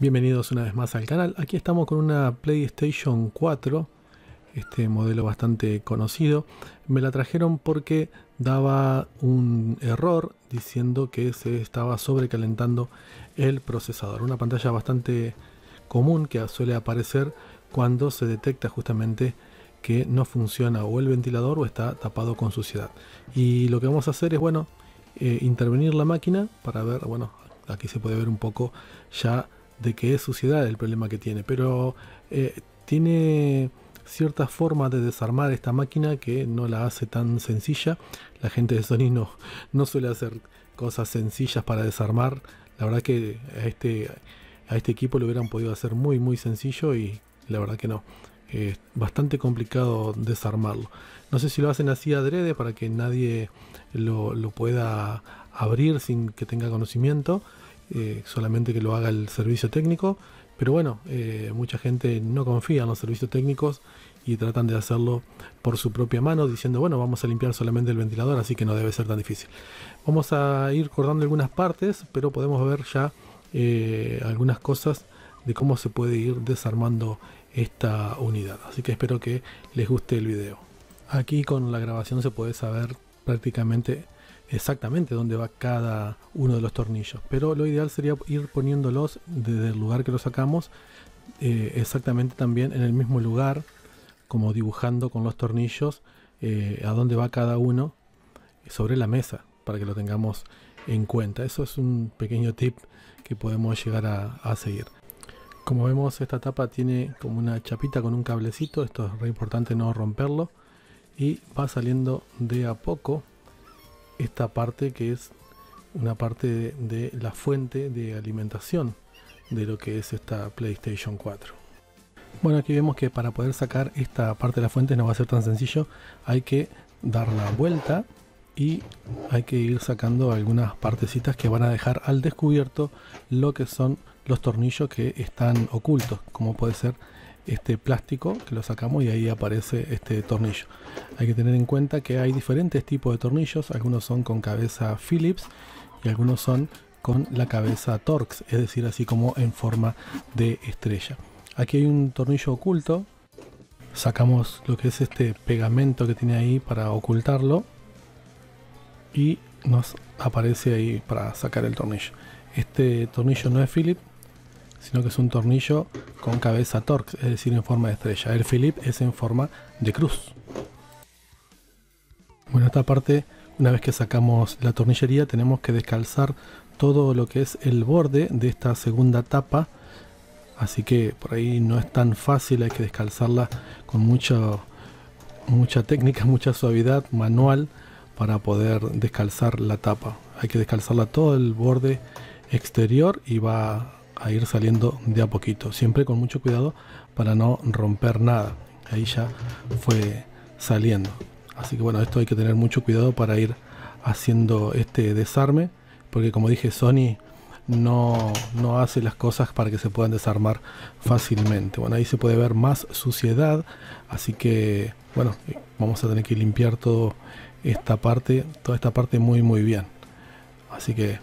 Bienvenidos una vez más al canal. Aquí estamos con una PlayStation 4, este modelo bastante conocido. Me la trajeron porque daba un error diciendo que se estaba sobrecalentando el procesador. Una pantalla bastante común que suele aparecer cuando se detecta justamente que no funciona o el ventilador o está tapado con suciedad. Y lo que vamos a hacer es, bueno, eh, intervenir la máquina para ver, bueno, aquí se puede ver un poco ya de que es suciedad el problema que tiene, pero eh, tiene cierta forma de desarmar esta máquina que no la hace tan sencilla. La gente de Sony no, no suele hacer cosas sencillas para desarmar. La verdad que a este, a este equipo lo hubieran podido hacer muy muy sencillo y la verdad que no. Es bastante complicado desarmarlo. No sé si lo hacen así adrede para que nadie lo, lo pueda abrir sin que tenga conocimiento eh, solamente que lo haga el servicio técnico. Pero bueno, eh, mucha gente no confía en los servicios técnicos y tratan de hacerlo por su propia mano, diciendo, bueno, vamos a limpiar solamente el ventilador, así que no debe ser tan difícil. Vamos a ir cortando algunas partes, pero podemos ver ya eh, algunas cosas de cómo se puede ir desarmando esta unidad. Así que espero que les guste el video. Aquí con la grabación se puede saber prácticamente exactamente dónde va cada uno de los tornillos. Pero lo ideal sería ir poniéndolos desde el lugar que los sacamos eh, exactamente también en el mismo lugar, como dibujando con los tornillos eh, a dónde va cada uno sobre la mesa, para que lo tengamos en cuenta. Eso es un pequeño tip que podemos llegar a, a seguir. Como vemos esta tapa tiene como una chapita con un cablecito, esto es re importante no romperlo y va saliendo de a poco esta parte que es una parte de, la fuente de alimentación de lo que es esta PlayStation 4. Bueno, aquí vemos que para poder sacar esta parte de la fuente no va a ser tan sencillo. Hay que dar la vuelta y hay que ir sacando algunas partecitas que van a dejar al descubierto lo que son los tornillos que están ocultos, como puede ser este plástico que lo sacamos y ahí aparece este tornillo. Hay que tener en cuenta que hay diferentes tipos de tornillos, algunos son con cabeza Phillips y algunos son con la cabeza Torx, es decir, así como en forma de estrella. Aquí hay un tornillo oculto, sacamos lo que es este pegamento que tiene ahí para ocultarlo y nos aparece ahí para sacar el tornillo. Este tornillo no es Phillips, sino que es un tornillo con cabeza Torx, es decir, en forma de estrella. El Philip es en forma de cruz. Bueno, esta parte, una vez que sacamos la tornillería, tenemos que descalzar todo lo que es el borde de esta segunda tapa. Así que por ahí no es tan fácil, hay que descalzarla con mucha, mucha técnica, mucha suavidad manual para poder descalzar la tapa. Hay que descalzarla todo el borde exterior y va a ir saliendo de a poquito, siempre con mucho cuidado para no romper nada. Ahí ya fue saliendo. Así que bueno, esto hay que tener mucho cuidado para ir haciendo este desarme, porque como dije, Sony no, no hace las cosas para que se puedan desarmar fácilmente. Bueno, ahí se puede ver más suciedad, así que bueno, vamos a tener que limpiar todo esta parte, toda esta parte muy muy bien. Así que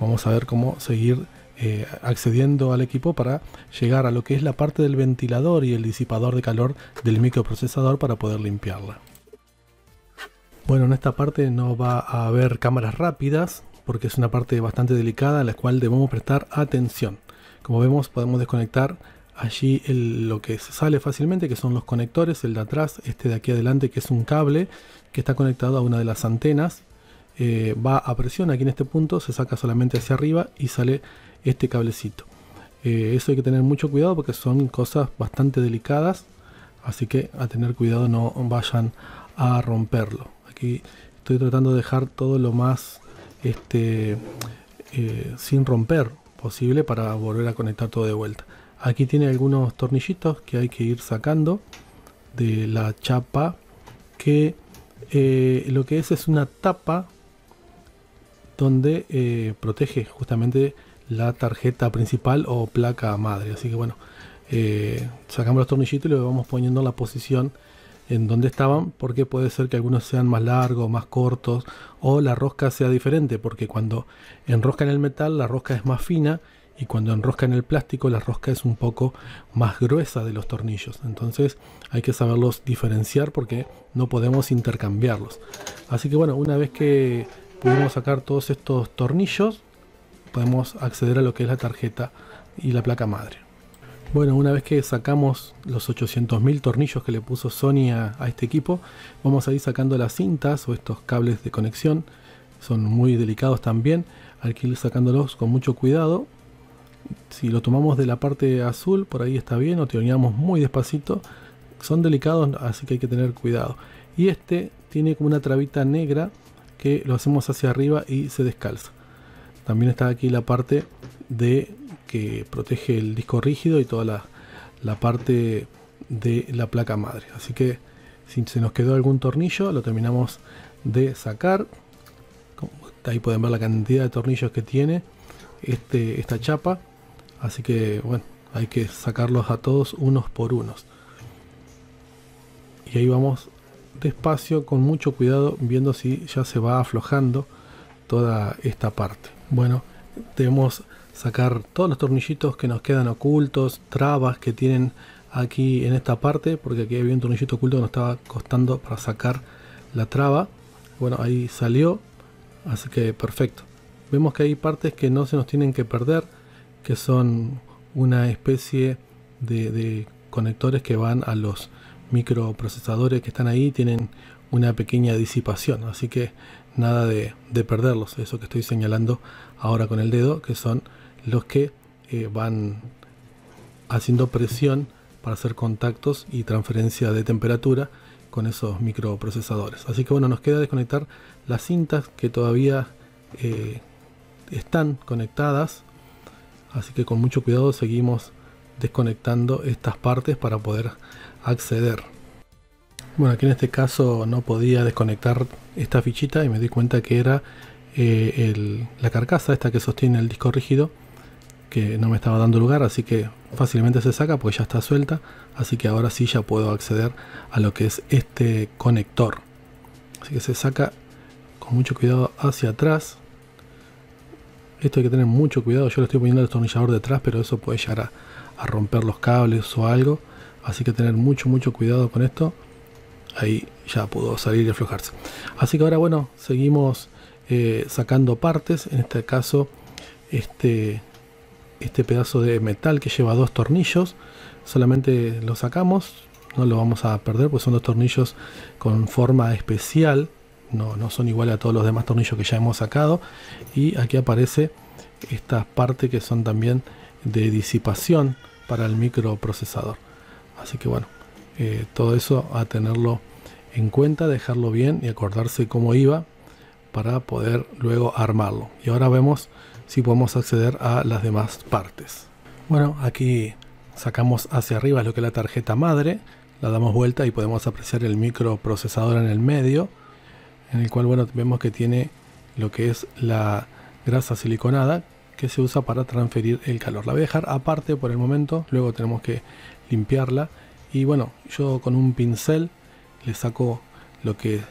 vamos a ver cómo seguir eh, accediendo al equipo para llegar a lo que es la parte del ventilador y el disipador de calor del microprocesador para poder limpiarla. Bueno, en esta parte no va a haber cámaras rápidas porque es una parte bastante delicada en la cual debemos prestar atención. Como vemos podemos desconectar allí lo que sale fácilmente que son los conectores, el de atrás, este de aquí adelante que es un cable que está conectado a una de las antenas eh, va a presión aquí en este punto, se saca solamente hacia arriba y sale este cablecito. Eh, eso hay que tener mucho cuidado porque son cosas bastante delicadas, así que a tener cuidado no vayan a romperlo. Aquí estoy tratando de dejar todo lo más este, eh, sin romper posible para volver a conectar todo de vuelta. Aquí tiene algunos tornillitos que hay que ir sacando de la chapa que lo que es es una tapa donde eh, protege justamente la tarjeta principal o placa madre. Así que bueno, eh, sacamos los tornillitos y lo vamos poniendo en la posición en donde estaban porque puede ser que algunos sean más largos, más cortos o la rosca sea diferente porque cuando enroscan el metal la rosca es más fina y cuando enrosca en el plástico la rosca es un poco más gruesa de los tornillos. Entonces hay que saberlos diferenciar porque no podemos intercambiarlos. Así que bueno, una vez que pudimos sacar todos estos tornillos, podemos acceder a lo que es la tarjeta y la placa madre. Bueno, una vez que sacamos los 800.000 tornillos que le puso Sony a, este equipo, vamos a ir sacando las cintas o estos cables de conexión. Son muy delicados también, hay que ir sacándolos con mucho cuidado. Si lo tomamos de la parte azul, por ahí está bien, o teoríamos muy despacito. Son delicados, así que hay que tener cuidado. Y este tiene como una trabita negra que lo hacemos hacia arriba y se descalza. También está aquí la parte de que protege el disco rígido y toda la, parte de la placa madre. Así que si se nos quedó algún tornillo, lo terminamos de sacar. Ahí pueden ver la cantidad de tornillos que tiene este, esta chapa. Así que bueno, hay que sacarlos a todos unos por unos. Y ahí vamos despacio, con mucho cuidado, viendo si ya se va aflojando toda esta parte. Bueno, debemos sacar todos los tornillitos que nos quedan ocultos, trabas que tienen aquí en esta parte, porque aquí había un tornillito oculto que nos estaba costando para sacar la traba. Bueno, ahí salió, así que perfecto. Vemos que hay partes que no se nos tienen que perder, que son una especie de, de conectores que van a los microprocesadores que están ahí, tienen una pequeña disipación, así que nada de, de perderlos, eso que estoy señalando ahora con el dedo, que son los que eh, van haciendo presión para hacer contactos y transferencia de temperatura con esos microprocesadores. Así que bueno, nos queda desconectar las cintas que todavía eh, están conectadas. Así que con mucho cuidado seguimos desconectando estas partes para poder acceder. Bueno, aquí en este caso no podía desconectar esta fichita y me di cuenta que era eh, la carcasa esta que sostiene el disco rígido que no me estaba dando lugar, así que fácilmente se saca porque ya está suelta, así que ahora sí ya puedo acceder a lo que es este conector. Así que se saca con mucho cuidado hacia atrás. Esto hay que tener mucho cuidado, yo le estoy poniendo el destornillador detrás, pero eso puede llegar a, romper los cables o algo, así que tener mucho mucho cuidado con esto. Ahí ya pudo salir y aflojarse. Así que ahora bueno, seguimos eh, sacando partes, en este caso este este pedazo de metal que lleva dos tornillos solamente lo sacamos no lo vamos a perder pues son dos tornillos con forma especial no, no son iguales a todos los demás tornillos que ya hemos sacado. Y aquí aparece estas partes que son también de disipación para el microprocesador. Así que bueno eh, todo eso a tenerlo en cuenta dejarlo bien y acordarse cómo iba para poder luego armarlo y ahora vemos si podemos acceder a las demás partes. Bueno, aquí sacamos hacia arriba lo que es la tarjeta madre, la damos vuelta y podemos apreciar el microprocesador en el medio, en el cual bueno, vemos que tiene lo que es la grasa siliconada que se usa para transferir el calor. La voy a dejar aparte por el momento, luego tenemos que limpiarla y bueno, yo con un pincel le saco lo que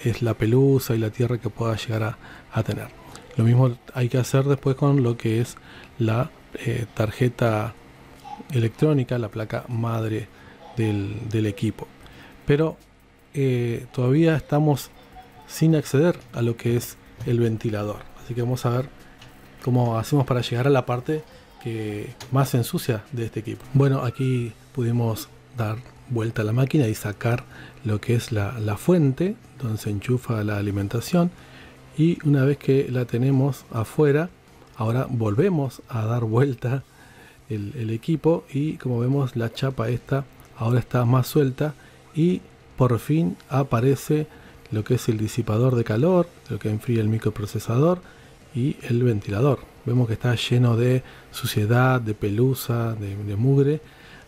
es la pelusa y la tierra que pueda llegar a tener. Lo mismo hay que hacer después con lo que es la eh, tarjeta electrónica, la placa madre del, equipo. Pero eh, todavía estamos sin acceder a lo que es el ventilador. Así que vamos a ver cómo hacemos para llegar a la parte que más ensucia de este equipo. Bueno, aquí pudimos dar vuelta a la máquina y sacar lo que es la, la fuente donde se enchufa la alimentación. Y una vez que la tenemos afuera ahora volvemos a dar vuelta el, equipo y como vemos la chapa esta ahora está más suelta y por fin aparece lo que es el disipador de calor lo que enfría el microprocesador y el ventilador. Vemos que está lleno de suciedad de pelusa de, mugre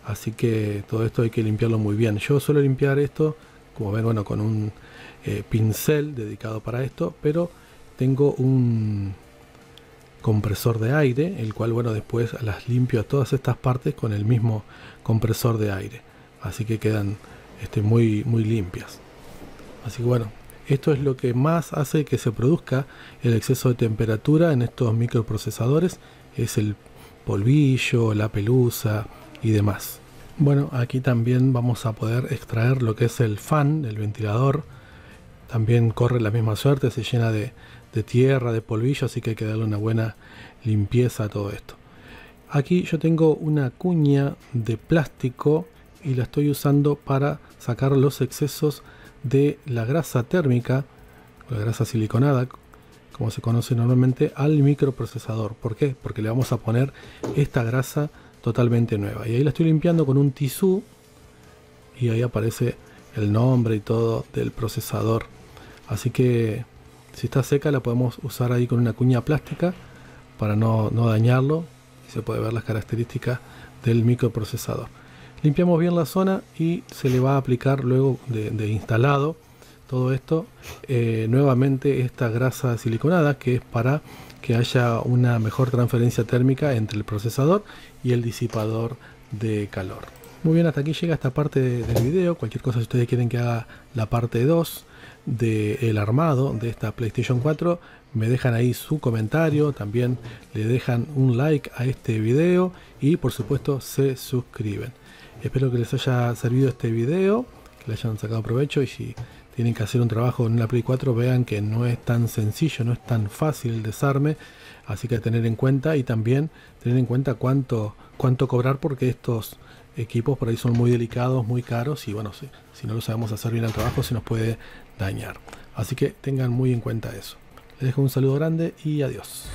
así que todo esto hay que limpiarlo muy bien. Yo suelo limpiar esto como ven bueno con un eh, pincel dedicado para esto, pero tengo un compresor de aire, el cual bueno después las limpio a todas estas partes con el mismo compresor de aire, así que quedan este, muy, muy limpias. Así que bueno, esto es lo que más hace que se produzca el exceso de temperatura en estos microprocesadores, es el polvillo, la pelusa y demás. Bueno, aquí también vamos a poder extraer lo que es el fan, el ventilador. También corre la misma suerte, se llena de, de tierra, de polvillo, así que hay que darle una buena limpieza a todo esto. Aquí yo tengo una cuña de plástico y la estoy usando para sacar los excesos de la grasa térmica, la grasa siliconada, como se conoce normalmente, al microprocesador. ¿Por qué? Porque le vamos a poner esta grasa totalmente nueva. Y ahí la estoy limpiando con un tisú y ahí aparece el nombre y todo del procesador. Así que si está seca la podemos usar ahí con una cuña plástica para no, dañarlo y se puede ver las características del microprocesador. Limpiamos bien la zona y se le va a aplicar luego de, instalado todo esto eh, nuevamente esta grasa siliconada que es para que haya una mejor transferencia térmica entre el procesador y el disipador de calor. Muy bien, hasta aquí llega esta parte del video. Cualquier cosa si ustedes quieren que haga la parte 2 del armado de esta PlayStation 4, me dejan ahí su comentario, también le dejan un like a este video y por supuesto se suscriben. Espero que les haya servido este video, que le hayan sacado provecho y si tienen que hacer un trabajo en la Play 4, vean que no es tan sencillo, no es tan fácil el desarme, así que tener en cuenta y también tener en cuenta cuánto, cuánto cobrar porque estos equipos por ahí son muy delicados, muy caros y bueno, si, si no lo sabemos hacer bien el trabajo se nos puede dañar. Así que tengan muy en cuenta eso. Les dejo un saludo grande y adiós.